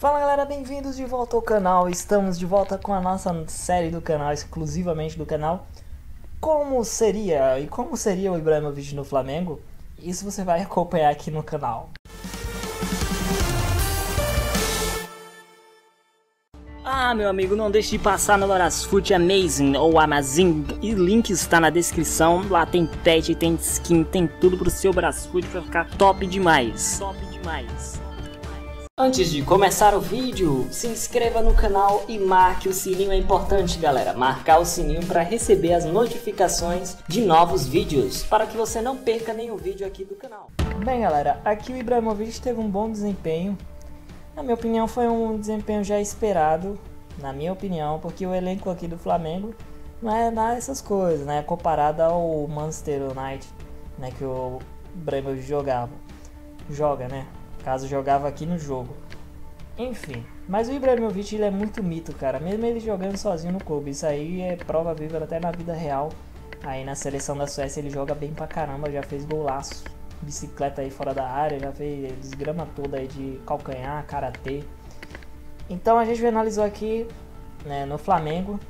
Fala galera, bem-vindos de volta ao canal. Estamos de volta com a nossa série do canal, exclusivamente do canal. Como seria e como seria o Ibrahimovic no Flamengo? Isso você vai acompanhar aqui no canal. Ah, meu amigo, não deixe de passar no Brasfoot Amazing ou Amazing. E link está na descrição. Lá tem pet, tem skin, tem tudo pro seu Brasfoot pra ficar top demais. Top demais. Antes de começar o vídeo, se inscreva no canal e marque o sininho, é importante galera, marcar o sininho para receber as notificações de novos vídeos, para que você não perca nenhum vídeo aqui do canal. Bem galera, aqui o Ibrahimovic teve um bom desempenho, na minha opinião foi um desempenho já esperado, na minha opinião, porque o elenco aqui do Flamengo não é nada dessas coisas, né, comparado ao Manchester United, né, que o Ibrahimovic jogava, joga né, caso jogava aqui no jogo. Enfim, mas o Ibrahimovic ele é muito mito, cara. Mesmo ele jogando sozinho no clube, isso aí é prova viva até na vida real. Aí na seleção da Suécia ele joga bem pra caramba, já fez golaço, bicicleta aí fora da área, já fez desgrama toda aí de calcanhar, karatê. Então a gente analisou aqui né, no Flamengo.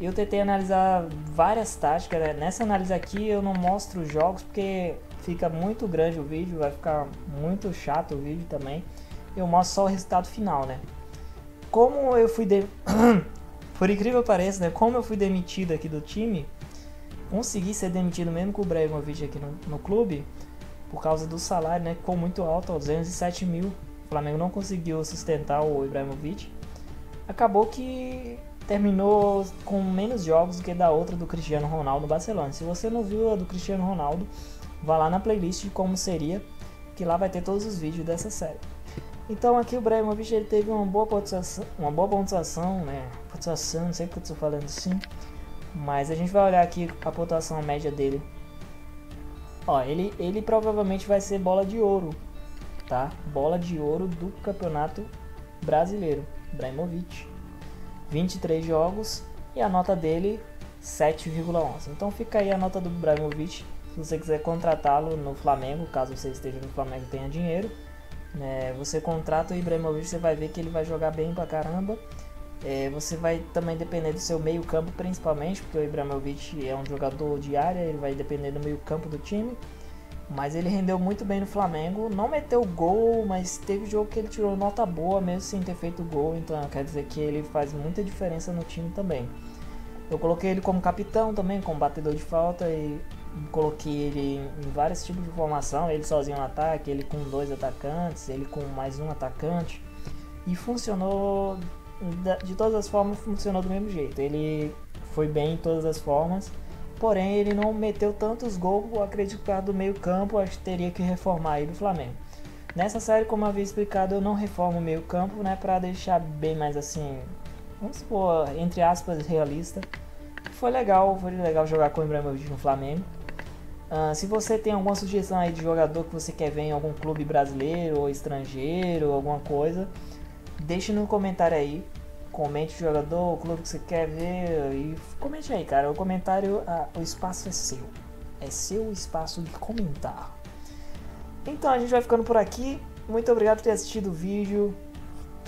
Eu tentei analisar várias táticas. Né? Nessa análise aqui eu não mostro os jogos porque fica muito grande o vídeo, vai ficar muito chato o vídeo também. Eu mostro só o resultado final, né? Como eu fui de... por incrível que pareça, né? Como eu fui demitido aqui do time, consegui ser demitido mesmo com o Bregovic aqui no, no clube, por causa do salário, né? Ficou muito alto, 207 mil. O Flamengo não conseguiu sustentar o Ibrahimovic. Acabou que terminou com menos jogos do que da outra do Cristiano Ronaldo no Barcelona. Se você não viu a do Cristiano Ronaldo, vá lá na playlist de como seria, que lá vai ter todos os vídeos dessa série. Então aqui o Ibrahimovic ele teve uma boa pontuação, uma boa pontuação, né? Pontuação, não sei porque eu estou falando assim, mas a gente vai olhar aqui a pontuação média dele. Ó, ele, ele provavelmente vai ser bola de ouro, tá? Bola de ouro do Campeonato Brasileiro, Ibrahimovic. 23 jogos e a nota dele 7,11. Então fica aí a nota do Ibrahimovic se você quiser contratá-lo no Flamengo, caso você esteja no Flamengo e tenha dinheiro, né, você contrata o Ibrahimovic, você vai ver que ele vai jogar bem pra caramba. É, você vai também depender do seu meio campo, principalmente, porque o Ibrahimovic é um jogador de área, ele vai depender do meio campo do time. Mas ele rendeu muito bem no Flamengo, não meteu gol, mas teve jogo que ele tirou nota boa mesmo sem ter feito gol, então quer dizer que ele faz muita diferença no time também. Eu coloquei ele como capitão também, como batedor de falta e coloquei ele em vários tipos de formação, ele sozinho no ataque, ele com dois atacantes, ele com mais um atacante. E funcionou de todas as formas, funcionou do mesmo jeito. Ele foi bem em todas as formas, porém ele não meteu tantos gols, acredito que do meio campo, acho que teria que reformar aí do Flamengo. Nessa série, como havia explicado, eu não reformo o meio campo, né, para deixar bem mais assim, vamos supor, entre aspas, realista. Foi legal, foi legal jogar com o Ibrahimovic no Flamengo. Uh, se você tem alguma sugestão aí de jogador que você quer ver em algum clube brasileiro ou estrangeiro, alguma coisa, deixe no comentário aí. Comente o jogador, o clube que você quer ver e comente aí, cara. O comentário, uh, o espaço é seu. É seu espaço de comentar. Então a gente vai ficando por aqui. Muito obrigado por ter assistido o vídeo,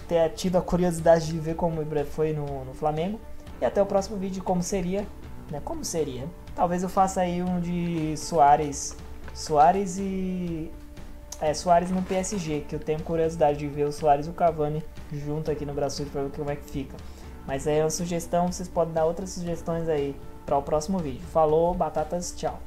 ter tido a curiosidade de ver como foi no, no Flamengo. E até o próximo vídeo, como seria, né? Como seria? Talvez eu faça aí um de Soares, Soares e é, Soares no PSG, que eu tenho curiosidade de ver o Soares e o Cavani junto aqui no Brasil para ver como é que fica. Mas é uma sugestão, vocês podem dar outras sugestões aí para o próximo vídeo. Falou, batatas, tchau.